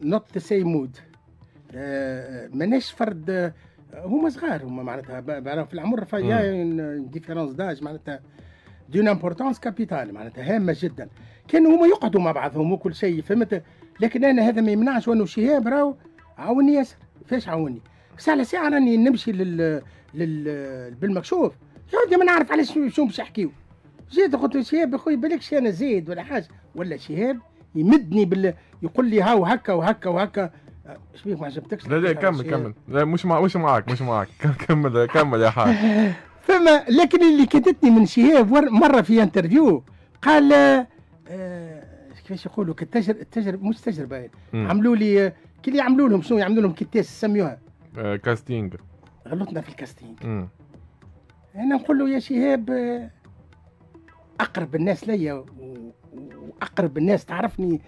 نوت ذا سيم مود ماناش فرد آه، هما صغار هما معناتها. في العمر فيا ديفيرونس داج معناتها دون امبورتونس كابيتال معناتها هامة جدا. كانوا هما يقعدوا مع بعضهم وكل شيء فهمت؟ لكن أنا هذا ما يمنعش وأنه شهاب راهو عاوني ياسر. فاش عاوني؟ ساعه ساعة راني نمشي لل, لل... بالمكشوف يا ما نعرف علاش شو باش يحكيو. جيت قلت له شهاب يا خويا بالكش أنا زايد ولا حاجة. ولا شهاب يمدني بال يقول لي هاو هكا وهكا وهكا. إيش بيك ما عجبتكش؟ لا لا كمل كمل. لا مش مع مش معاك مش معاك. كمل كمل يا حاج. فما لكن اللي كتتني من شهاب مرة في انترفيو قال آه كيفاش يقولوا كالتجربه التجربه مش تجربة عملوا لي كي اللي يعملوا لهم شنو يعملوا لهم كيتاس سميوها آه كاستينج غلطنا في الكاستينج أنا نقول له يا شهاب آه، أقرب الناس ليا واقرب الناس تعرفني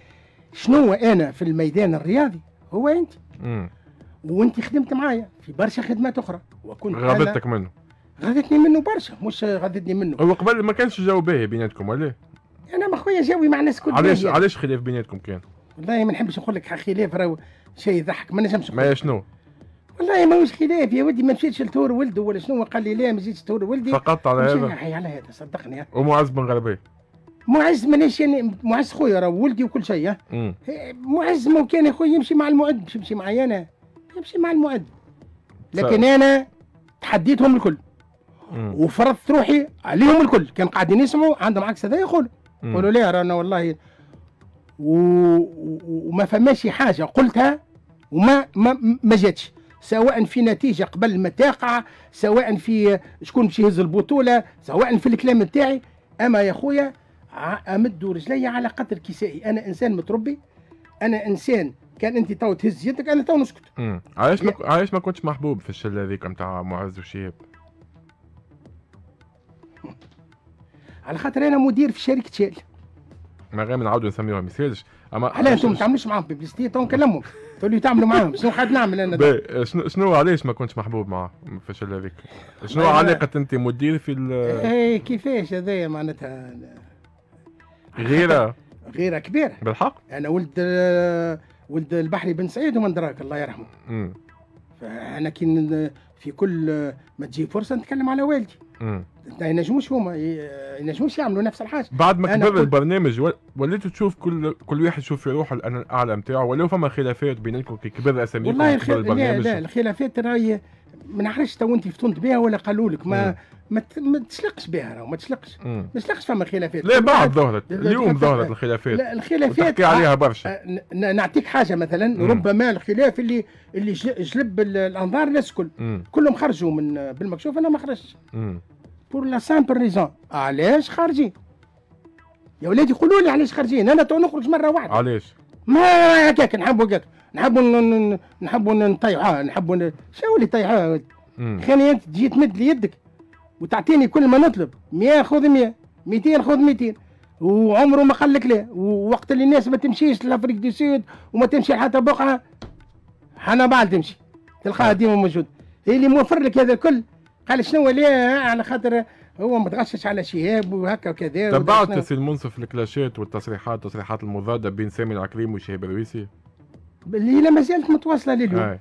شنو أنا في الميدان الرياضي؟ هو أنت. وأنت خدمت معايا في برشا خدمات أخرى. وكنت غضبتك منه. غضتني منه برشا مش غضتني منه. هو قبل ما كانش جو باهي بيناتكم ولا؟ أنا ما خويا جوي مع الناس كل علاش علاش خلاف بيناتكم كان؟ والله ما نحبش نقول لك خلاف راهو شيء يضحك ما نجمش ما شنو؟ والله ماهوش خلاف يا ودي ما مشيتش لتور ولده ولا شنو قال لي لا ما جيتش لتور ولدي. فقط على هذا؟ على هذا صدقني. ومعز بن غربي معز مانيش يعني؟ معز خويا راه ولدي وكل شيء معز ممكن يا خويا يمشي مع المعد مش يمشي معي أنا يمشي مع المعد. لكن أنا تحديتهم الكل. وفرضت روحي عليهم الكل. كان قاعدين يسمعوا عندهم عكس هذا يقول. يقولوا لا رانا والله و... وما فماش حاجة. قلتها وما ما, ما جاتش. سواء في نتيجة قبل ما تقع سواء في شكون باش يهز البطولة سواء في الكلام نتاعي أما يا خويا أمد رجلي على قدر كسائي. أنا إنسان متربي. أنا إنسان كان أنت تو تهز يدك أنا تو نسكت. علاش ما علاش ما كنتش محبوب في الشلة هذيك نتاع معز وشهاب على خاطر أنا مدير في شركة Shell ما غير نعاودوا نسميوها ما يسالش أما علاش أنتم ما تعملوش معاهم publicité تو نكلمهم. تقول لي تعملوا معاهم. شنو قاعد نعمل أنا؟ شنو شنو علاش ما كنتش محبوب معاه في الشلة هذيك؟ شنو علاقة أنت مدير في ال إيه كيفاش هذايا معناتها؟ غيرة. غيرة كبيرة. بالحق. أنا ولد ولد البحري بن سعيد ومن دراك الله يرحمه. امم فأنا كي في كل ما تجي فرصة نتكلم على والدي. امم ينجموش هما ينجموش يعملوا نفس الحاجة. بعد ما كبر البرنامج وليت تشوف كل كل واحد يشوف في روحه الأعلى نتاعو ولا فما خلافات بيناتكم كي كبر أساميكم والله الخ... لا لا الخلافات راهي ما نعرفش تو انت فتنت بها ولا قالوا لك. ما ما, ما تسلقش بها ما تسلقش ما تسلقش فما خلافات. لا بعد ظهرت. اليوم ظهرت الخلافات. لا الخلافات تحكي عليها برشا. آه، نعطيك حاجة مثلا. مم. ربما الخلاف اللي اللي جلب الأنظار الناس الكل. كلهم خرجوا من بالمكشوف أنا ما خرجتش. pour la simple raison علاش خارجين؟ يا ولادي قولوا لي علاش خارجين. أنا تو نخرج مرة واحدة. علاش؟ ما هكاك نحبوا هكاك. نحبوا نحبوا نطيحوها نحبوا شو اللي طيحوها خليني أنت تجي تمد لي يدك وتعطيني كل ما نطلب. 100 خذ 100 200 خذ 200 وعمره ما قال لك لا ووقت اللي الناس ما تمشيش l'Afrique du Sud وما تمشي حتى بقعة حنا بعد تمشي. تلقاها ديما موجود. هي اللي موفر لك هذا الكل. قال شنو ليه؟ على خاطر هو متغشش على شهاب وهكا وكذا. تبعت سي المنصف الكلاشات والتصريحات التصريحات المضادة بين سامي العكريم وشهاب الرويسي. اللي لا ما زالت متواصلة لليوم.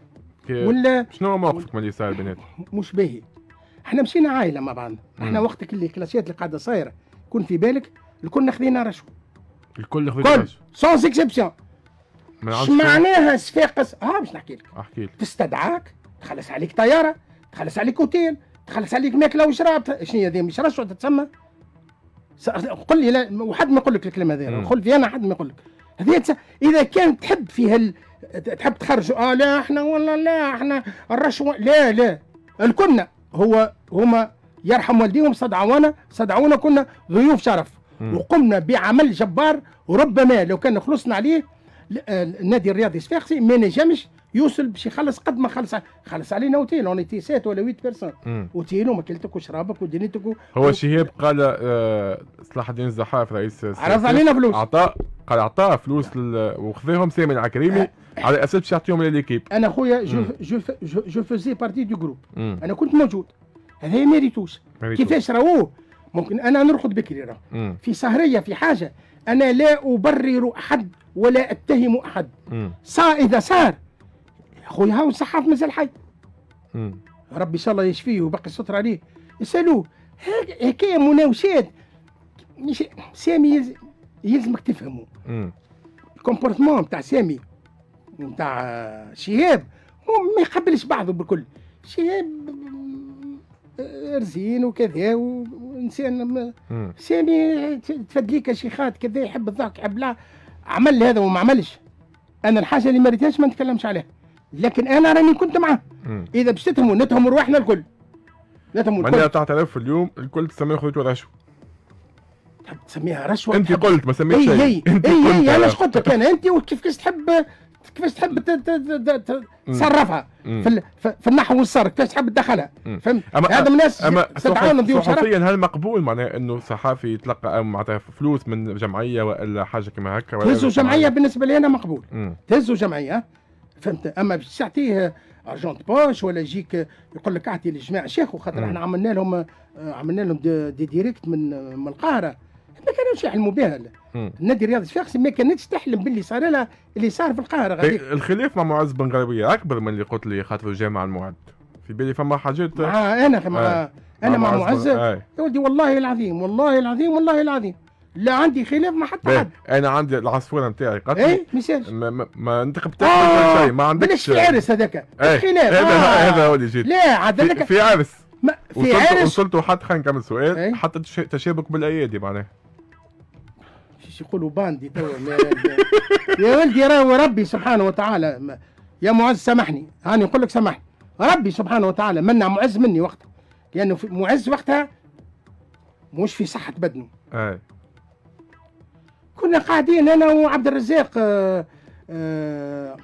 ولا شنو موقفك من اللي صاير بيناتهم؟ مش باهي. إحنا مشينا عائلة مع بعض. إحنا وقتك اللي الكلاشات اللي قاعدة صايرة. كون في بالك الكل خذينا رشوه الكل خذينا رشوه sans exception معناها صفاقس؟ آه باش نحكي لك. أحكي لك. تستدعاك تخلص عليك طيارة تخلص عليك أوتيل تخلص عليك ماكلة وشراب. شنو هي مش رشوه تتسمى قل لي لا وحد ما يقول لك الكلمة هذه. قل في أنا حد ما يقول لك هذه إذا كان تحب في هال تحب تخرج آه لا إحنا والله لا إحنا الرشوه لا لا. الكنا هو هما يرحم والديهم صدعونا صدعونا كنا ضيوف شرف. وقمنا بعمل جبار وربما لو كان خلصنا عليه النادي الرياضي الصفاقسي ما نجمش يوصل باش يخلص قد ما خلص. خلص علينا hôtel on était sept ولا 8 personnes. hôtel وماكلتك وشرابك ودنيتك و... هو شهاب قال آه صلاح الدين الزحاف رئيس عرض علينا فلوس. اعطى قال اعطاه فلوس لل... وخذاهم سامي العكريمي أه. على أساس باش يعطيهم لل équipe أنا خويا je je je faisais partie du groupe. أنا كنت موجود. هذا ما ريتوش. كيفاش راهو؟ ممكن أنا نرقد بكري راه في سهرية في حاجة. أنا لا أبرر أحد ولا أتهم أحد. صار إذا صار خويا هاو الزحاف مازال حي. ربي إن شاء الله يشفيه وبقي الستر عليه. يسالوه هكايا مناوشات. مش سامي يلز- يلزمك تفهموا مم. ال comportement تاع سامي وتاع شهاب هو ما يقبلش بعضه بالكل. شهاب رزين وكذا وإنسان. سامي تفدليك شيخات كذا يحب الضحك يحب لا. عمل هذا وما عملش. أنا الحاجة اللي ما ريتهاش ما نتكلمش عليها. لكن أنا راني كنت معاه. إذا باش تتهموا نتهموا رواحنا الكل معناها الكل. تعترف اليوم الكل تسميه خذيته رشوه تحب تسميها رشوة؟ انت قلت ما سميت اي شيء أي. انت اي اي قلت أنا على- إيش قلت لك أنا. انت وكيفاش تحب كيفاش تحب تصرفها. في ال- في في النحو والصرف كيفاش تحب تدخلها. فهمت؟ هذا من الناس تتعاون شرف صحفيا هل مقبول معناها إنه صحافي يتلقى معناتها فلوس من جمعية والا حاجة كما هكا ولا تهزوا جمعية بالنسبة لي أنا مقبول. تهزوا جمعية. فهمت أما باش تعطيه argent de poche ولا يجيك يقول لك أعطي للجماعه شيخ وخاطر مم. إحنا عملنا لهم عملنا لهم des, des directs من من القاهرة ما كانوش يحلموا بها. النادي الرياضي الشخصي ما كانتش تحلم باللي صار لها اللي صار في القاهرة إيه، الخلاف مع معز بن غربيه أكبر من اللي قلت لي خاطر جامع المعد في بالي فما حاجات مع أنا مع آه. أنا مع معز. يا ولدي والله العظيم والله العظيم والله العظيم لا عندي خلاف مع حتى حد. أنا عندي العصفورة نتاعي قتل اي مثال ما, ما, ما انت بتعمل كل شيء ما عندكش. بلاش في عرس هذاك. إيه، خلاف. هذا آه. هذا هو اللي جيت. لا عاد في, في عرس. ما في وصلت عرس. وصلت حتى خلينا نكمل سؤال إيه. حتى تش- تشابك بالأيادي معناها. شو يقولوا باندي توا يا ولدي راهو ربي سبحانه وتعالى. يا معز سامحني. هاني نقول لك سامحني. ربي سبحانه وتعالى منع معز مني وقتها. لأنه معز وقتها مش في صحة بدنه. اي كنا قاعدين أنا وعبد الرزاق آه آه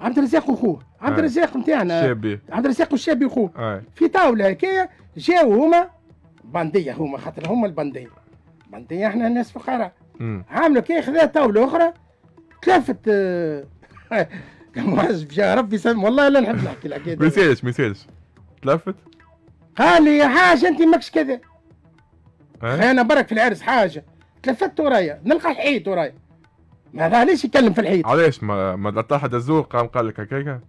عبد الرزاق واخوه عبد آه. الرزاق نتاعنا عبد الرزاق والشابي اخوه اي في طاولة هكايا جاو هما بندية هما خاطر هما البندية. بندية إحنا ناس فقراء. عاملوا كي خذا طاولة أخرى تلفت آه، يا ربي سم والله لا نحب نحكي الحكاية ما. يسالش ما يسالش تلفت؟ قال لي يا حاج أنت ماكش كذا. أنا برك في العرس حاجة. تلفت ورايا نلقى الحيط ورايا ما علاش يتكلم في الحيط. علاش ما ما طاحت الزوق قام قال لك هكاك؟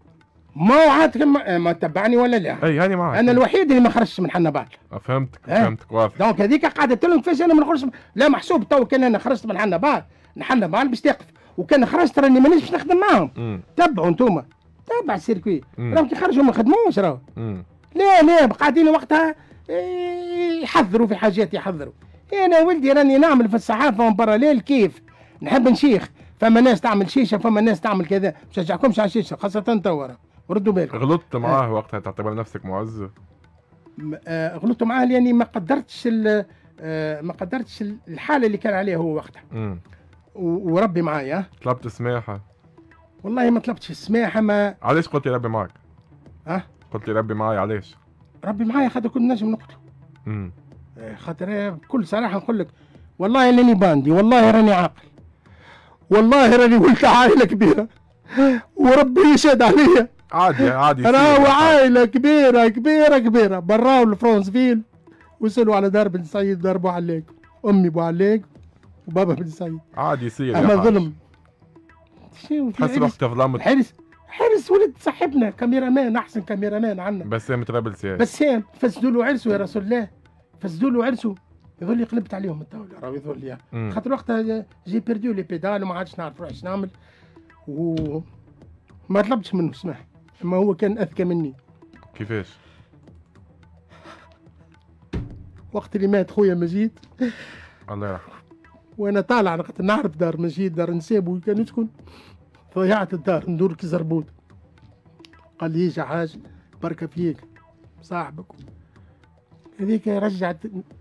ما عاد ما, ما تبعني ولا لا. إي هاني معك أنا الوحيد اللي ما خرجتش من حنا بعد. فهمتك إيه. فهمتك واضح. donc هذيك قعدت لهم كيفاش أنا ما نخرجش لا محسوب تو كان أنا خرجت من حنبعل. حنبعل باش تقف. وكان خرجت راني مانيش باش نخدم معاهم. تبعوا انتوما تبع ال circuit. راهم كي خرجوا ما خدموش راهو. لا لا قاعدين وقتها إيه، يحذروا في حاجات يحذروا. أنا ولدي راني نعمل في الصحافة en parallèle كيف؟ نحب نشيخ. فما ناس تعمل شيشة فما ناس تعمل كذا. ما نشجعكمش على الشيشه خاصة توا راه. ردوا بالكم. غلطت معاه وقتها تعتبر نفسك معز آه، غلطت معاه لأني ما قدرتش آه، ما قدرتش ال- الحالة اللي كان عليها هو وقتها. وربي معايا. طلبت سماحة. والله ما طلبتش السماحه ما علاش قلت لي ربي معك ها؟ قلت لي ربي معي علاش؟ ربي معايا خاطر كنت نجم نقتله امم آه، خاطر آه، بكل صراحة نقول لك والله راني باندي والله راني عاقل والله راني ولد عائلة كبيرة وربي يشهد عليا. عادي عادي. راهو عائلة كبيرة كبيرة كبيرة. براو لفرونسفيل وصلوا على دار بن سعيد دار بو علاق أمي بو علاق وبابا بن سعيد عادي يصير أما. ظلم. تحس روحك ظلمت عرس عرس ولد صاحبنا كاميرامان أحسن كاميرامان عندنا بسام ترابلسي بسام فسدوا له عرسه يا رسول الله. فسدوا له عرسه يظل قلبت عليهم الطاوله راهو يظهر لي. خاطر وقتها j'ai perdu les pédales وما عادش نعرف إيش نعمل. و ما طلبتش منه سماح اما هو كان أذكى مني. كيفاش؟ وقت اللي مات خويا مجيد. الله يرحمه. وأنا طالع خاطر نعرف دار مجيد دار نسابو كان يسكن. ضيعت الدار ندور كي زربوط قال لي يجي حاج؟ بركة فيك صاحبك. هذيك رجعت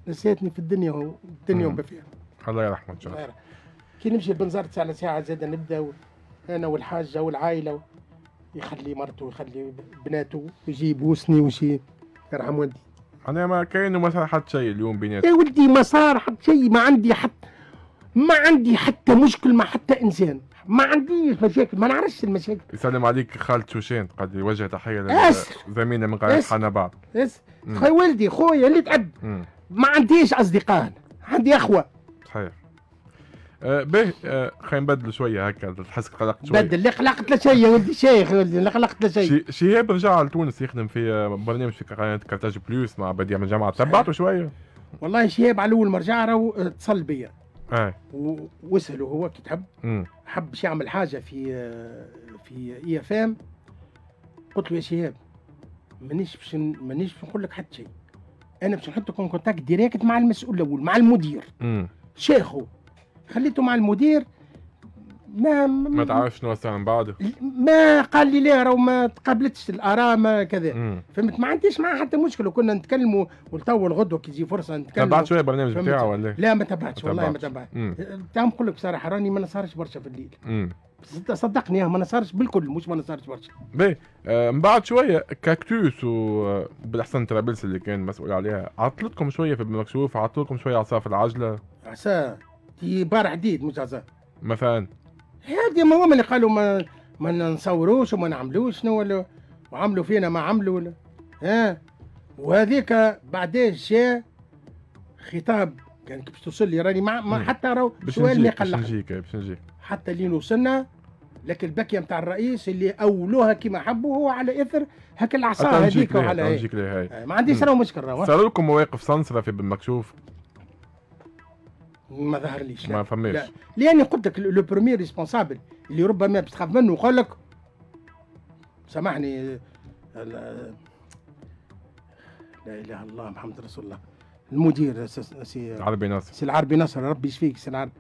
نسيتني في الدنيا الدنيا. وما فيها الله يرحمه إن شاء الله. كي نمشي بنزرت على ساعة زاد نبدا. أنا والحاجة والعائلة و... يخلي مرته ويخلي بناته ويجي يبوسني وشي يرحم والدي. أنا ما كاين مثلا حتى شيء اليوم بيناتنا يا ولدي ما صار حتى شيء ما عندي حتى ما عندي حتى مشكل مع حتى إنسان. ما عنديش مشاكل ما نعرفش المشاكل. يسلم عليك خالد شوشين قد يوجه تحية. لزميلنا من قناة. حنا بعض. مم. خويا ولدي خويا اللي تعب. ما عنديش أصدقاء عندي أخوة. صحيح. آه به آه خلينا نبدلوا شوية هكا تحسك قلقت شوية. بدل اللي قلقت لا شيء ولدي شيخ ولدي اللي قلقت لا شيء. شي- شهاب رجع لتونس يخدم في آه، برنامج في قناة كارتاج بلوس مع بديع من الجامعة تبعته شوية؟ والله شهاب على اول ما رجع راهو اتصل بيا. آه. و- وسأله هو كي تحب حب باش يعمل حاجة في في IFM قلت له يا شهاب مانيش باش مانيش باش نقول لك حتى شيء أنا باش نحطك contact direct مع المسؤول الأول مع المدير. شيخه خليته مع المدير ما ما تعرفش شنو صار من بعد ما قال لي لا راهو ما تقابلتش الآراء ما كذا. فهمت؟ ما عنديش معاه حتى مشكلة. كنا نتكلموا ولتو الغدوه كي تجي فرصة نتكلموا. تبعت شوية البرنامج؟ بتاعه ولا إيه؟ لا ما تبعتش والله ما. تبعت امم تعال نقول لك بصراحة راني ما نسهرش برشا في الليل. صد- صدقني ما نسهرش بالكل مش ما نسهرش برشا. باهي آه من بعد شوية كاكتوس وبلحسن الطرابلسي اللي كان مسؤول عليها. عطلتكم شوية في المكشوف عطلتكم شوية عصا العجلة؟ عسى. تي barre حديد مش عسى. مثلا؟ هذه ما هم اللي قالوا ما ما نصوروش وما نعملوش شنو ولا وعملوا فينا ما عملوا ولا؟ ها؟ وهذيك بعدين جاء خطاب كان باش توصل لي؟ راني ما, ما. حتى راهو سؤال ما نجيك حتى لين وصلنا لكن البكيه نتاع الرئيس اللي أولوها كما حبوا هو على إثر هك العصا هذيك وعلى هاي. آه، ما عنديش. راهو مشكل راهو صار لكم مواقف صنصرة في بالمكشوف ما ظهرليش لا ما فماش لا. لأني قلت لك le premier responsable اللي ربما باش تخاف منه وقال لك سامحني لا إله إلا الله محمد رسول الله. المدير سي عربي ناصر. سي العربي نصر ربي يشفيك سي العربي.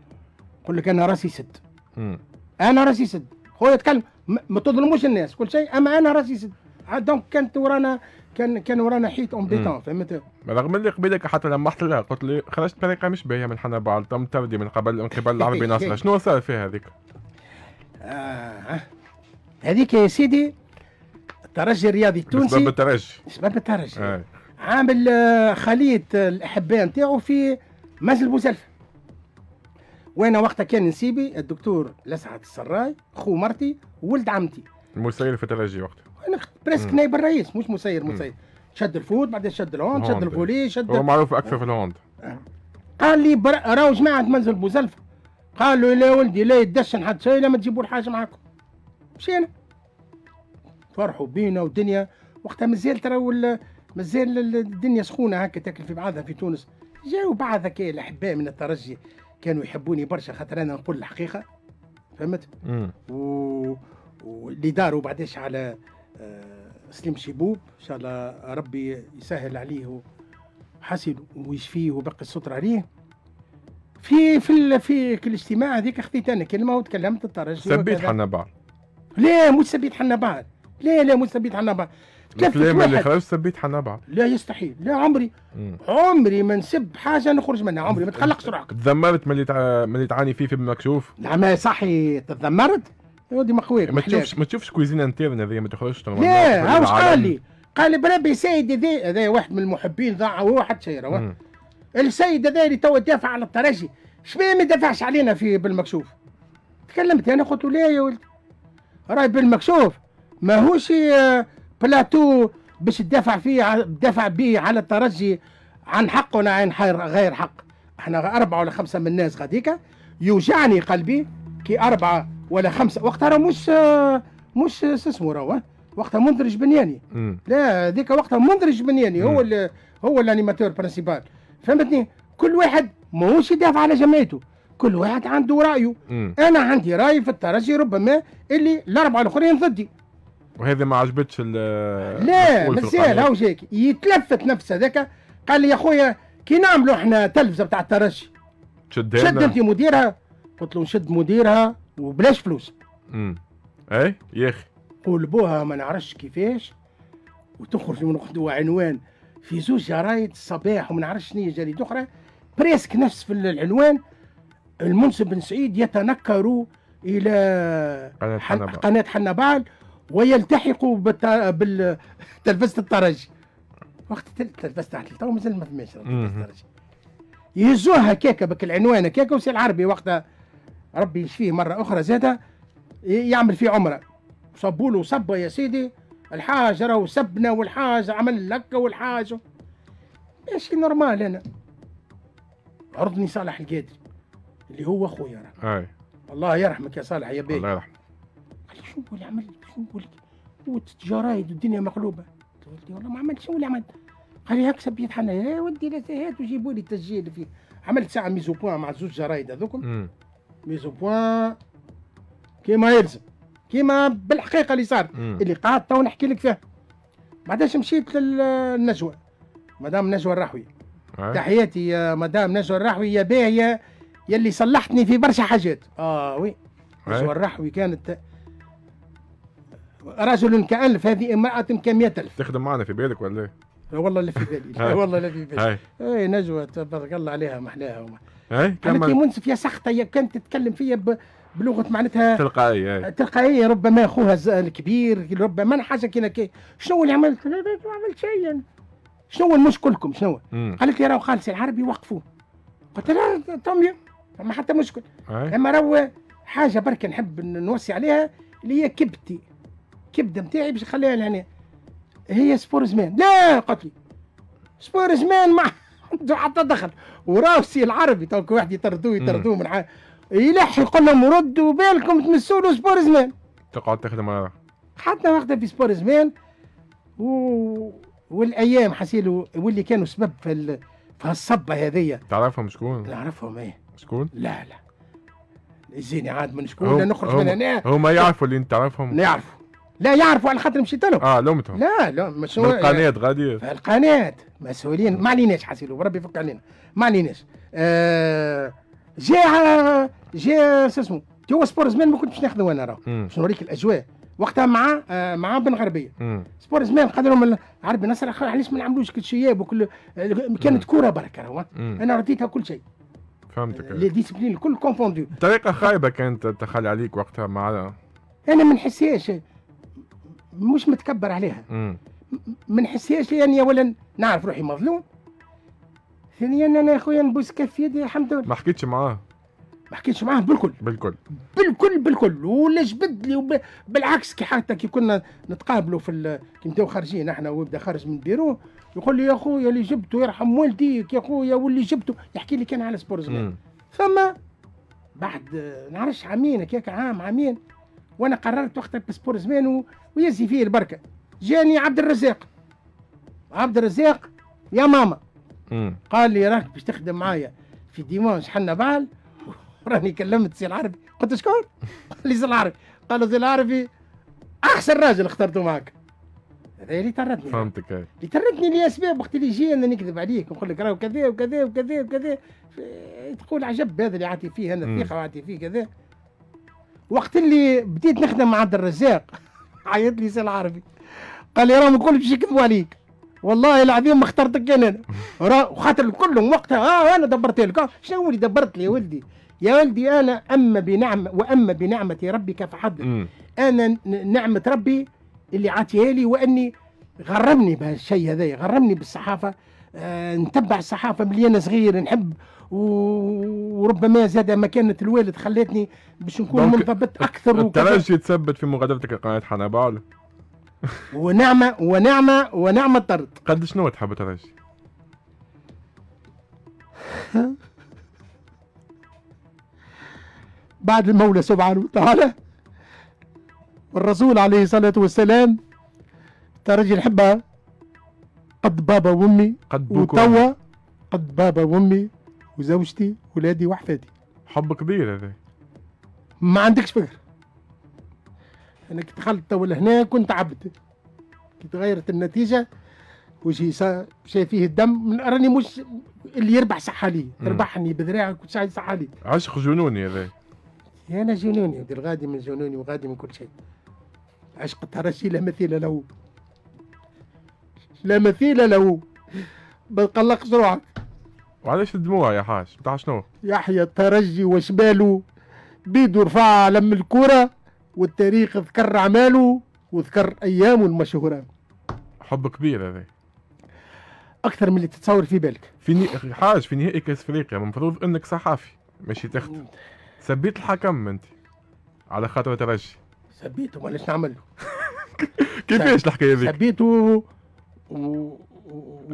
يقول لك أنا راسي سد. مم. أنا راسي سد. خويا تكلم ما تظلموش الناس كل شيء أما أنا راسي سد. donc كانت ورانا كان كان ورانا حيط en béton فهمت؟ رغم اللي قبيلك حتى لما رحت لها قلت لي خرجت بطريقه مش باهيه من حنبعل تم طردي من قبل من قبل العربي ناصر شنو صار فيها هذيك؟ آه. هذيك يا سيدي الترجي الرياضي بسبب التونسي. الترجي. سبب الترجي. آه. عامل خلية آه، الأحباء نتاعو في منزل بوزلفة وأنا وقتها كان نسيبي الدكتور لسعد السراي خو مرتي وولد عمتي. المسير في الترجي وقتها. أنا presque مم. نايب الرئيس مش مسير. مسير. شد ال foot بعدين شد ال hand شد. ال volley شد هو معروف أكثر في ال hand قال لي بر... راهو جماعة منزل بوزلفة. قال له لا ولدي لا يدشن حد شيء لا ما تجيبوا الحاجة معاكم. مشينا. فرحوا بينا والدنيا وقتها مازال ترى مازال ال- الدنيا سخونة هكا تاكل في بعضها في تونس. جاوا بعض هكا الأحباء من الترجي كانوا يحبوني برشا خاطر أنا نقول الحقيقة. فهمت. و... واللي داروا بعدش على آه، سليم شيبوب إن شاء الله ربي يسهل عليه وحسن ويشفيه وبقي الستر عليه. في في في الاجتماع هذيك خذيت أنا كلمه وتكلمت الترجي سبيت. حنا بعض. لا مش سبيت حنا بعض. لا لا مش سبيت حنا بعض. الكلام اللي. خرج سبيت حنا بعض. لا يستحيل. لا عمري مم. عمري ما نسب حاجة نخرج منها. عمري ما تخلقش روحك. تذمرت من اللي تع... من اللي تعاني فيه في المكشوف لا ما صحي تذمرت؟ ودي مخويك ما تشوفش ما تشوفش كويزين انترن هذه ما تخرجش لا هاوش قال لي؟ قال لي بربي سيد هذا هذا واحد من المحبين ضاع هو حد شيء. السيد هذا اللي تو يدافع على الترجي شبيه ما يدافعش علينا في بالمكشوف. تكلمت أنا قلت له لا يا ولد راي بالمكشوف ماهوش آه، بلاتو باش تدافع فيه تدافع به على الترجي عن حق ولا عن غير حق. إحنا أربعة ولا خمسة من الناس غاديكا يوجعني قلبي كي أربعة ولا خمسة. وقتها راه مش مش اسمه راهو وقتها مندرج بنياني. لا ذيك وقتها مندرج بنياني. هو ال هو animateur principal فهمتني؟ كل واحد ماهوش يدافع على جماعته كل واحد عنده رأيه. مم. أنا عندي رأي في الترجي ربما اللي الأربعة الأخرين ضدي. وهذا ما عجبتش ال لا مازال. هاو هيك يتلفت نفس هذاك. قال لي يا خويا كي نعملوا إحنا تلفزة بتاع الترجي. شد أنت مديرها. قلت له نشد مديرها. وبلاش فلوس. مم. أي؟ يا أخي. قلبوها ما نعرفش كيفاش. وتخرج من خدوة عنوان في زوج جرايد الصباح وما نعرفش شنو جريدة أخرى. presque نفس في العنوان. المنصف بن سعيد يتنكر إلى قناة حن- حنبال. قناة حنبال ويلتحق بالت... بالتلفزة الترجي وقت التلفزة تاع تو مازال ما فماش. يهزوها هكاكا بك العنوان هكاكا وسي العربي وقتها. ربي يشفيه مرة أخرى زادة يعمل فيه عمرة. صبوا له صبة يا سيدي الحاج راهو سبنا والحاج عمل لك والحاج ماشي normal أنا. عرضني صالح القادري اللي هو خويا راه. الله يرحمك يا صالح يا بيه. الله يرحمه. قال لي شنو اللي عمل؟ شنو هو جرايد والدنيا مقلوبة. قلت والله ما عملت شنو اللي عملت؟ قال لي هاك سبيت حنا يا ودي لا هاتوا جيبوا لي تسجيل فيه. عملت ساعة mise au point مع زوج جرايد هذوكم. mise au point كيما يلزم كيما بالحقيقة اللي صار. اللي قعدت تو نحكي لك فيه. بعداش مشيت للنجوى. مدام نجوى الرحوي. أي. تحياتي يا مدام نجوى الرحوي يا باهية يلي صلحتني في برشا حاجات. آه oui. أي. نجوى الرحوي كانت رجل كألف هذه امرأة كمئة ألف. تخدم معنا في بالك ولا إيه؟ والله لا في بالي. هاي. والله لا في بالي. اي نجوى تبارك الله عليها محلاها وما. هاي قالت لي منصف يا سخطة يا كانت تتكلم فيا ب- بلغة معناتها تلقائي اي تلقائية ربما أخوها الكبير ربما أنا حاجة كنا كي. شنو اللي عملت؟ لا ما عملت شيء أنا. شنو هو مشكلكم شنو؟ قالت لي راهو خالصي العربي وقفوه قلت لها طمي ما حتى مشكل. اي أما راهو حاجة برك نحب نوصي عليها اللي هي كبتي. كبدة نتاعي باش نخليها لهنا. هي سبورزمان. لا قالت لي سبورزمان ما عنده حتى دخل. وراسي العربي توك واحد يطردوه يطردوه من ح... يلح يقول لهم ردوا بالكم تمسوا له سبورزمان تقعد تخدم على حتى واخدة في سبورزمان و... والأيام حسيلو واللي كانوا سبب في ال... في هالصبة هذيا. تعرفهم شكون؟ نعرفهم إيه؟ شكون؟ لا لا. يزيني عاد من شكون؟ نخرج من هنا. هم يعرفوا اللي انت تعرفهم. نعرفوا. لا يعرفوا على خاطر مشيت لهم. آه لومتهم. لا لا مسؤول بالقناة غادي. القناة مسؤولين. ما عليناش حسيلو وربي يفك علينا. ما عليناش. آه جاء جاء شو اسمه؟ هو سبور زمان ما كنتش ناخذه أنا راه باش نوريك الأجواء. وقتها مع آه مع بن غربيه سبور زمان قال لهم العربي نصر علاش ما نعملوش كل شياب وكل كانت كورة امم أنا رديتها كل شيء. فهمتك. les disciplines الكل confondues. طريقة خايبة كانت تخلي عليك وقتها مع أنا ما نحسهاش. مش متكبر عليها. ما نحسهاش لاني اولا نعرف روحي مظلوم. ثانيا أنا يا خويا نبوس كف يدي الحمد لله. ما حكيتش معاه. ما حكيتش معاه بالكل. بالكل. بالكل بالكل. ولا جبد لي وب... بالعكس كي حتى كي كنا نتقابلوا في ال... كي نبداو خارجين إحنا ويبدا خارج من البيرو يقول لي يا خويا اللي جبته يرحم والديك يا خويا واللي جبته. يحكي لي كان على سبور زمان ثم بعد نعرفش عامين هكاك عام عامين. وأنا قررت وقتها بسبور زمان. ويزي فيه البركة. جاني عبد الرزاق. عبد الرزاق يا ماما. امم قال لي راك باش تخدم معايا في ديمونش حنا بال. راني كلمت سي العربي. قلت شكون؟ قال لي سي العربي. قال له سي العربي أحسن راجل اخترته معك هذا اللي طردني. فهمتك اللي طردني لاسباب وقت اللي يجي أنا نكذب عليك ونقول لك راهو كذا وكذا وكذا وكذا. تقول عجب هذا اللي عاطي فيه أنا مم. ثقه وعاطي فيه كذا. وقت اللي بديت نخدم مع عبد الرزاق. عيط لي سي العربي. قال لي راهم الكل باش يكذبوا عليك. والله العظيم ما اخترتك أنا. وخاطر كلهم وقتها. آه أنا دبرت لك. آه، شنو اللي دبرت لي يا ولدي؟ يا ولدي أنا أما بنعمه وأما بنعمة ربك فحدث أنا نعمة ربي اللي عاتيها لي وأني غرمني بهالشيء هذا غرمني بالصحافة آه نتبع الصحافه ملي أنا صغير نحب وربما زاد مكانة الوالد خلتني باش نكون منضبط أكثر الترجي تثبت في مغادرتك لقناة حنبال ونعمة ونعمة ونعمة طرد. قد شنو تحب الترجي؟ بعد المولى سبحانه وتعالى والرسول عليه الصلاة والسلام ترجي نحبها؟ قد بابا وأمي قد beaucoup وتوا قد بابا وأمي وزوجتي ولادي واحفادي حب كبير هذا. ما عندكش فكر. أنا كي دخلت تو لهنا كنت عبد. كي تغيرت النتيجة وشي سا- شاي فيه الدم من راني مش اللي يربح صح لي. مم. يربحني بدراعك وتساعد صح لي. عشق جنوني هذا. أنا جنوني الغادي من جنوني وغادي من كل شيء. عشق الترشي لا مثيل له. لا مثيل له. ما تقلقش روحك وعلاش الدموع يا حاج. بتاع شنو؟ يحيى الترجي وشباله بيدو رفع علم الكرة والتاريخ ذكر أعماله وذكر أيامه المشهورة. حب كبير هذا. أكثر من اللي تتصور في بالك. في ني... حاج في نهائي كأس إفريقيا المفروض إنك صحافي ماشي تخدم سبيت الحكم أنت على خاطر ترجي سبيته ليش نعمل؟ له كيفاش الحكاية ذيك؟ سبيته و...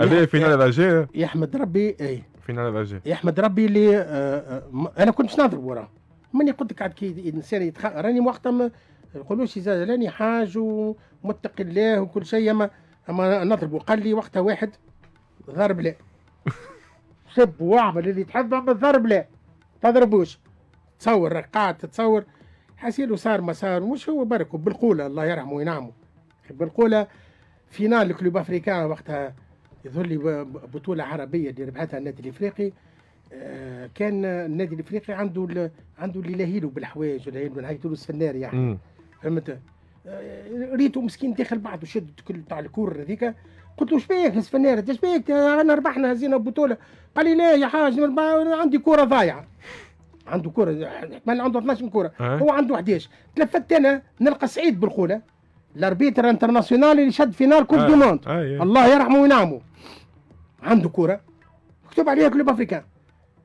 هذا finale رجاء يحمد ربي إي. finale الرجاء يحمد ربي اللي آه آه أنا كنت باش نضرب وراه. ماني قلت لك عاد كي الانسان يتخ... راني وقتها ما يقولوش زاد راني حاج ومتقي الله وكل شيء أما أما نضرب وقال لي وقتها واحد ضرب لا سب واعمل اللي تحب أما ضرب لا تضربوش. تصور رقعت تصور. حسيلو صار ما صار مش هو برك بالقولة الله يرحمه وينعمه. بالقولة finale الكلوب افريكان وقتها يظهر لي بطولة عربية اللي ربحتها النادي الإفريقي. آه، كان النادي الإفريقي عنده عنده اللي لاهيلو بالحوايج ولا تونس الفنار يعني. فهمت؟ آه، ريتو مسكين داخل بعض وشد كل تاع الكور هذيك. قلت له إيش بيك يا فنار إيش بيك أنا ربحنا هزينا بطولة. قال لي لا يا حاج عندي كورة ضايعة. عنده كورة احتمال عنده 12 كورة. أه. هو عنده 11 تلفت أنا نلقى سعيد بالقوله ال arbitre international اللي شد finale coupe آه. du monde آه، إيه. الله يرحمه وينعمه عنده كورة. مكتوب عليها كلوب افريكان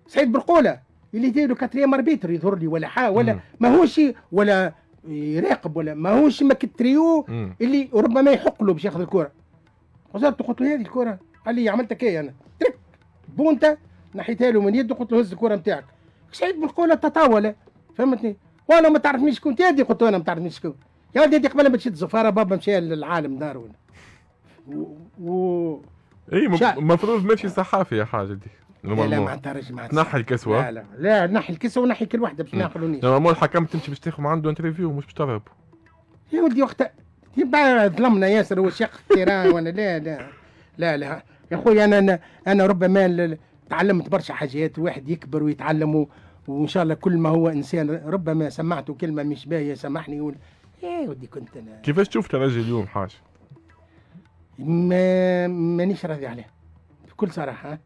سعيد بالقوله اللي يديروا كاتريام أربيتر. يظهر لي ولا حا ولا مم. ما هوش ولا يراقب ولا ما هوش ماك التريو مم. اللي ربما يحق له باش ياخذ الكره وزرت قلت له هذه الكره قال لي عملت كي أنا. ترك. بونتا. نحيتها له من يده قلت له هز الكره نتاعك. سعيد بالقوله تطاول. فهمتني؟ وأنا ما تعرفنيش شكون تادي قلت له أنا ما تعرفنيش شكون يا ولدي هذه قبل ما تشد زفارة بابا مشى للعالم دار ولا و... و... إي المفروض ماشي صحافي يا حاجة دي لا لا ما مع تنحي الكسوة. لا لا لا نحي الكسوة ونحي كل واحدة باش ما. ياخذونيش normalement الحكم تمشي باش تاخذ عنده interview مش باش تضرب يا ولدي وقتها ظلمنا ياسر هو شق ال terrain وأنا لا لا لا لا. يا خويا أنا أنا, أنا ربما تعلمت برشا حاجات واحد يكبر ويتعلم وإن شاء الله كل ما هو إنسان ربما سمعته كلمة مش باهية سامحني يا ودي كنت أنا. كيفاش تشوف ترجي اليوم حاج؟ ما مانيش راضي عليه. بكل صراحة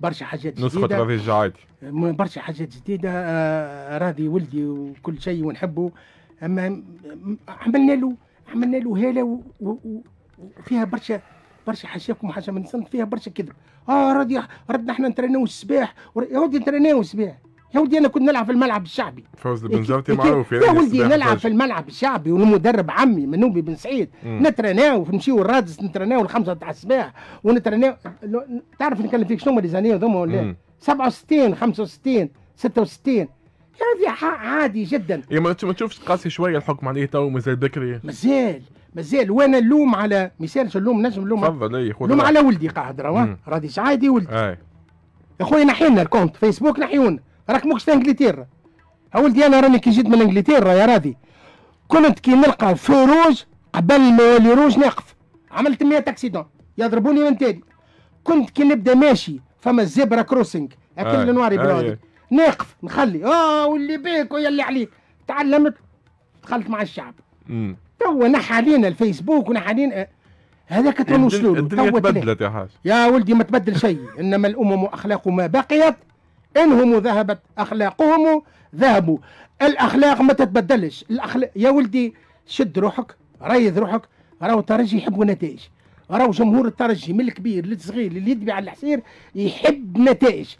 برشا حاجات نسخة جديده راضي الجعايدي م- برشا حاجات جديدة آه، راضي ولدي وكل شيء ونحبه. أما عملنا له عملنا له هالة وفيها برشا برشا حاشاكم وحاجه من فيها برشا كذب. آه راضي ردنا إحنا نتريناو الصباح يا ولدي نتريناو الصباح. يا ولدي أنا كنت نلعب في الملعب الشعبي. فوز البنزرتي معروف يا ولدي نلعب في. الملعب الشعبي والمدرب عمي منوبي بن سعيد. مم. نتريناو نمشيو الرادس نتريناو الخمسة تاع السباح ونتريناو لو- تعرف نتكلم فيك شنو لي هذوما ولا مم. 67 65 66 يا ولدي ح- عادي جدا. إيه ما تش- ما تشوفش قاسي شوية الحكم عليه تو مازال بكري مازال مازال. وأنا نلوم على مثال نلوم؟ نجم نلوم على- تفضل اي خذ راحتك. على ولدي قاعد راه. مم. راضي سعادي ولدي. أي. يا خويا نحينا الكونت فيسبوك نحيونا. راك موكش في انجلترا يا ولدي أنا راني كي جيت من انجلترا يا راضي كنت كي نلقى في روج قبل ما يولي روج نقف. عملت 100 أكسيدون. يضربوني من تالي. كنت كي نبدأ ماشي. فما الزبرة كروسنج آه، اكل نواري آه، برادي آه. نقف نخلي. آه واللي بيك واللي عليك. تعلمت. دخلت مع الشعب. توا نحى علينا الفيسبوك ونحى علينا هذاك تو نوصلوا له الدنيا. تبدلت يا حاج. يا ولدي ما تبدل شيء. إنما الأمم أخلاق ما بقيت. انهم ذهبت أخلاقهم ذهبوا الأخلاق ما تتبدلش. الاخلاق يا ولدي شد روحك ريض روحك. راهو الترجي يحبوا نتائج. راهو جمهور الترجي من الكبير للصغير اللي يدبي على الحصير يحب نتائج.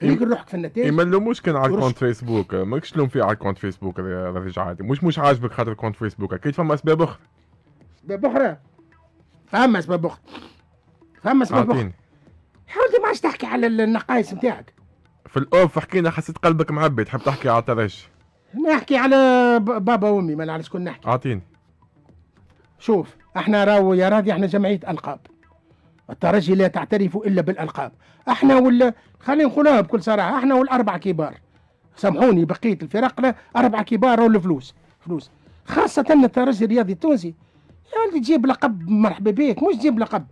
خليك روحك في النتائج. ما نلوموش كان على ال compte Facebook. ماكش تلوم فيه على ال compte Facebook راضي جعايدي. مش مش عاجبك خاطر ال compte Facebook. أكيد فما أسباب أخرى. أسباب أخرى؟ فما أسباب أخرى. فما أسباب أخرى. ولدي ما عادش تحكي على النقائص نتاعك. في الأوف حكينا حسيت قلبك معبي تحب تحكي على الترجي نحكي على بابا وأمي ما نعرف شكون نحكي. أعطيني. شوف إحنا راهو يا راضي إحنا جمعية ألقاب. الترجي لا تعترف إلا بالألقاب. إحنا ولا خلينا نقولها بكل صراحة إحنا والأربع كبار. سامحوني بقية الفرق لا أربع كبار ولا فلوس. فلوس خاصة الترجي الرياضي التونسي. يا ولدي تجيب لقب مرحبا بك مش تجيب لقب.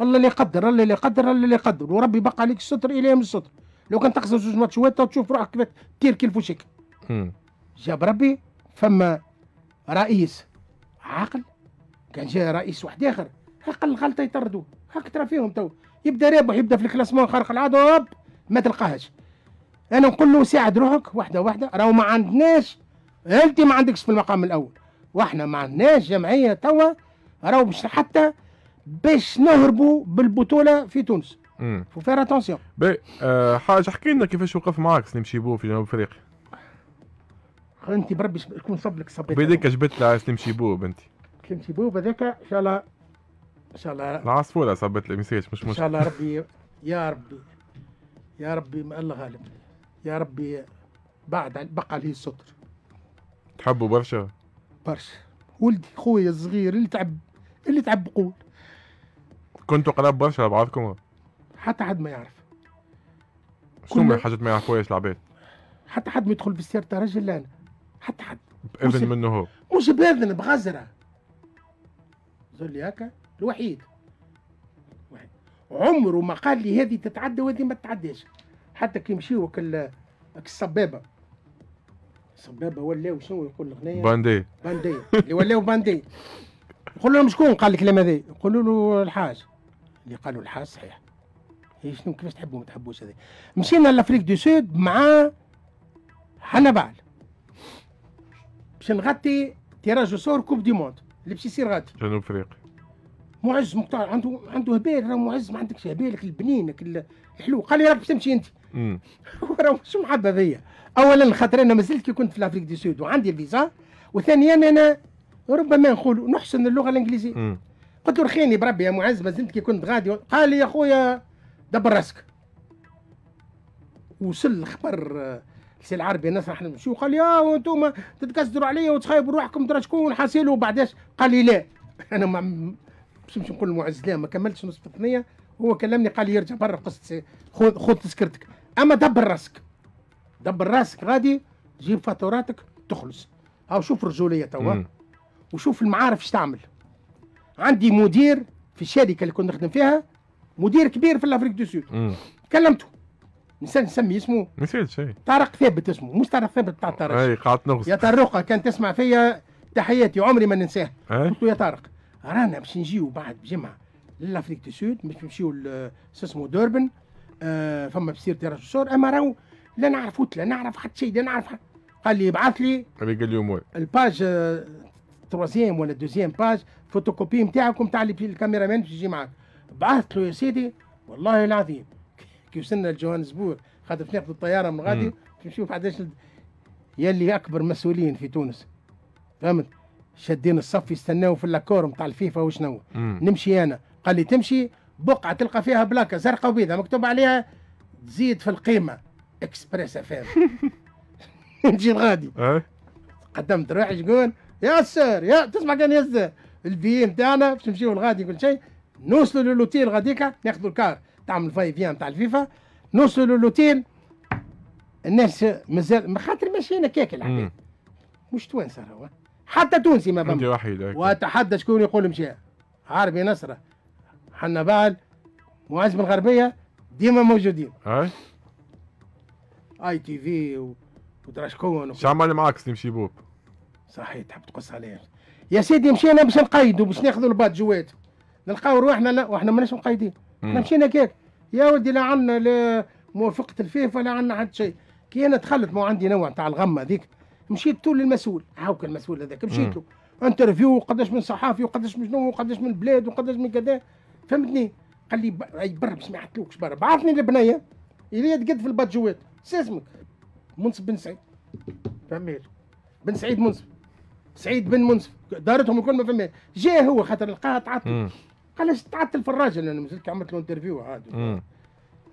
الله اللي يقدر الله اللي يقدر الله اللي يقدر. وربي بقى عليك الستر إلى يوم الستر. لو كان تخسر زوج ماتشات تشوف روحك كيف تير كيف وشك. مم. جاب ربي فما رئيس عاقل كان جاء رئيس واحد آخر. أقل غلطه يطردوه. هاك ترى فيهم تو. يبدأ رابح يبدأ في ال classement خارق العاده hop ما تلقاهاش. أنا نقول له ساعد روحك واحدة واحدة راهو ما عندناش. أنت ما عندكش في المقام الأول. وإحنا ما عندناش جمعية توا. راهو مش حتى باش نهربوا بالبطولة في تونس. مم. فير اتونسيون باهي آه حاج احكي لنا كيفاش وقف معاك سليم شيبو في جنوب افريقيا. انت بربي يكون صب لك صبيت. بيديك جبت لها سليم شيبو بنتي. كلمتي بوب هذاك إن شاء الله إن شاء الله. العصفورة صبت لي مسيج مش إن مشكله شاء الله ربي يا ربي يا ربي ما الله غالب. يا ربي بعد بقى عليه الستر. تحبوا برشا؟ برشا. ولدي خويا الصغير اللي تعب اللي تعب بقول. كنتوا قراب برشا لبعضكم؟ حتى حد ما يعرف. شنو الحاجات ما يعرفوهاش العباد حتى حد ما يدخل في سيرة رجل لا حتى حد. وصل. منه هو. مش بإذن بغزرة. زول لي هكا الوحيد. عمره ما قال لي هذه تتعدى وهذه ما تتعداش. حتى كي يمشيو كل الصبابة. ولاو شنو يقول الغنية bandit. bandit. اللي ولاو bandit. يقول لهم شكون؟ قال الكلام هذا. يقولوا له الحاج. اللي قالوا الحاج صحيح. شنو كيفاش تحبوا ما تحبوش هذا مشينا l'Afrique du Sud مع حنبعل. باش نغطي tirage au sort Coupe du monde. اللي باش يصير غادي. جنوب أفريقيا؟ معز مختار عنده عنده هبال. راه معز ما عندكش هبالك البنينك الحلو. قال لي راك باش تمشي أنت. راه مش محبه بيا اولا خاطر أنا مازلت كي كنت في ال Afrique du Sud وعندي الفيزا. وثانيا أنا ربما نقول نحسن اللغة الإنجليزية. قلت له رخيني بربي يا معز مازلت كي كنت غادي. قال لي يا خويا دبر راسك. وصل الخبر آه، السي العربي الناس راح نمشيو. قال لي آه وأنتم تتكسروا عليا وتخايبوا روحكم درا شكون حاسيلو وبعداش؟ قال لي لا. أنا ما باش نمشي نقول لمعز لا ما كملتش نصف الثنيه هو كلمني قال لي يرجع برا قصة خذ خذ تذكرتك. أما دبر راسك. دبر راسك غادي جيب فاتوراتك تخلص. هاو شوف الرجوليه توا. وشوف المعارف إيش تعمل عندي مدير في الشركة اللي كنت نخدم فيها مدير كبير في ال Afrique du Sud. كلمته. نسى نسمي اسمه. يصيرش شيء. طارق ثابت اسمه مش طارق ثابت بتاع طارق. أي قعدت نغص يا طارقه كان تسمع فيا تحياتي عمري ما ننساها أي. قلت له يا طارق رانا باش نجيو بعد بجمعه لل Afrique du Sud باش نمشيو شو اسمه دوربن. آه فما بصير tirage au sort أما راهو لا نعرف foot لا نعرف حتى شيء لا نعرف حد. قال لي ابعث لي قال لي ال page آه، troisième ولا deuxième page فوتوكوبي نتاعكم تاع ال cameraman باش يجي معاك. بعثت له يا سيدي والله العظيم. كي وصلنا لجوهانسبورغ خاطر باش ناخذ الطيارة من غادي؟ نشوف عداش ال- يلي أكبر مسؤولين في تونس. فهمت؟ شادين الصف يستناو في اللاكور نتاع الفيفا وشنو. نمشي أنا. قال لي تمشي بقعة تلقى فيها بلاكة زرقاء وبيضاء مكتوب عليها تزيد في القيمة. Express FM. نمشي الغادي اي قدمت روحي شكون؟ يا سير يا تسمع كان يا سير. البي نتاعنا باش نمشيو لغادي كل شيء. نوصلوا للوتيل غاديكا ناخذوا الكار تعمل فاي فيان نتاع الفيفا. نوصلوا للوتيل الناس مازال ما خاطر ماشيين هكاك العباد. مش توانسة راهو. حتى تونسي ما فهمت وحيد. واتحدى شكون يقول مشى عربي نصرة. حنا بعد معز بن الغربية ديما موجودين. أي؟ آي تي في و- ودرا شكون شو عمل معك سليم شيبوب صحيح تحب تقص عليه. يا سيدي مشينا باش نقيدوا باش ناخذوا البادجوات. نلقاو روحنا لا وإحنا ماناش مقيدين إحنا مم. مشينا كيك. يا ودي لا عندنا لا موافقة الفيفا لا عندنا حتى شيء. كي أنا دخلت ما عندي نوع تاع الغمة هذيك. مشيت طول المسؤول هاوك المسؤول هذاك. مشيت له interview قداش من صحافي وقداش من شنو وقداش من بلاد وقداش من كذا. فهمتني؟ قال لي أي برا ما يحطلوكش برا. بعثني لبنيه اللي تقد في البادجوات شو اسمك. منصف بن سعيد. فهمت بن سعيد منصف. سعيد بن منصف. دارتهم الكل ما فهمت جاء هو خاطر لقاها تعطل قال في الراجل أنا مازلت عملت له interview عاد امم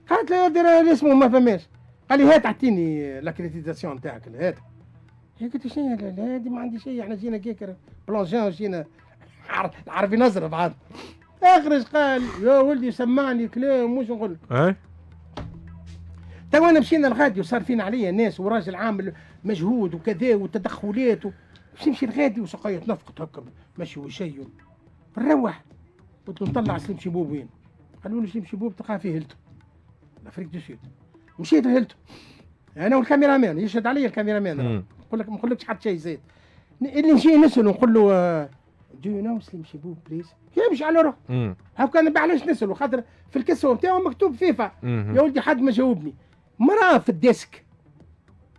قالت له يا دير اسمه ما فهماش قال لي هات أعطيني l'accréditation تاعك هات. هي قلت له شنو؟ لا هذه ما عندي شيء إحنا جينا كيكر بلانجان جينا العربي نزرب عاد أخرج قال يا ولدي سمعني كلام مش نقول. لك. تو أنا مشينا الغادي وصار فينا عليا الناس وراجل عامل مجهود وكذا وتدخلات و... باش نمشي الغادي وسقاية نفقت هكا ماشي وشي. نروح قلت له نطلع سليم شبوب وين؟ قالوا لي سليم شبوب تلقاه في هيلتو الافريك دو سود مشيت لهيلتو أنا والكاميرا مان يشهد علي الكاميرا مان. نقول لك ما نقولكش حتى شيء زيد. اللي نجي نسأله نقول له do you know سليم شبوب please يمشي على روح امم هاكا أنا علاش نسأله خاطر في الكسوه نتاعو مكتوب فيفا. يا ولدي حد ما جاوبني. مرأة في ال desk.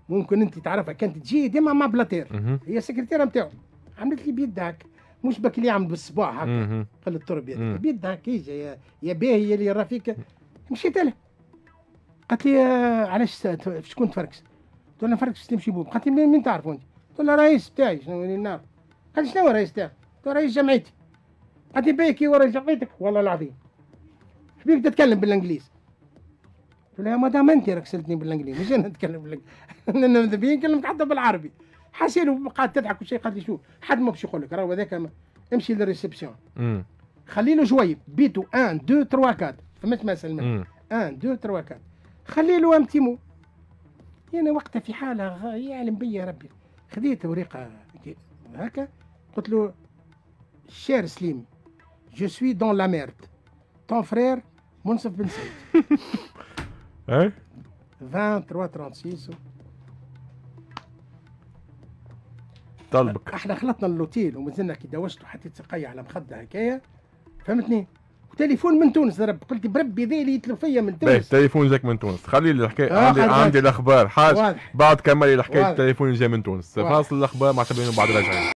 ممكن أنت تعرفها كانت تجي ديما مع بلاتير. هي السكرتيرة نتاعو عملت لي بيدها هكا مش بك اللي يعمل بالصباع هكا. التربيه مم. بيدها هكا يا يا باهي يا اللي راه فيك. مشيت لها قالت لي آه، علاش شكون تفركس؟ قلت لها نفركس سليم شيبوب قالت لي مين تعرفوا انت؟ قلت لها رئيس بتاعي شنو اللي نعرف قالت لي شنو الرئيس تاعك؟ قلت لها رئيس جمعيتي. قالت لي باهي كي ورا جمعيتك. والله العظيم. شبيك تتكلم بالإنجليز؟ قلت له يا مدام انت راك سالتني بالانجليزي مش أنا نتكلم بالانجليزي أنا ماذا بيا كلمت حتى بالعربي. حسيلو قاعد تضحك وشي قالت لي شو حد ما باش يقول لك راهو هذاك امشي لل réception خلي له جويب بيتو 1 2 3 4 فهمت ما سلمان امم 1 2 3 4 خلي له ام تيمو أنا وقتها في حالة يعلم بيا ربي. خذيت ورقه هكا قلت له شير سليم جو سوي دون لا ميرد طون فرير منصف بن سعيد إيه 23 36 طلبك إحنا خلطنا اللوتيل ومازلنا كي دوشت وحطيت سقاية على مخدة هكايا. فهمتني؟ وتليفون من تونس ضرب قلت بربي ذيلي يتلو فيا من باهي تونس. تليفون جاك من تونس. خلي لي الحكاية آه، عندي عندي. الأخبار. حاج بعد كملي الحكاية واضح. التليفون جاي من تونس. فاصل الأخبار مع تبين بعد راجعين.